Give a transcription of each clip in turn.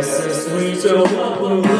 Yes, it's sweet, oh,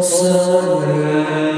صلى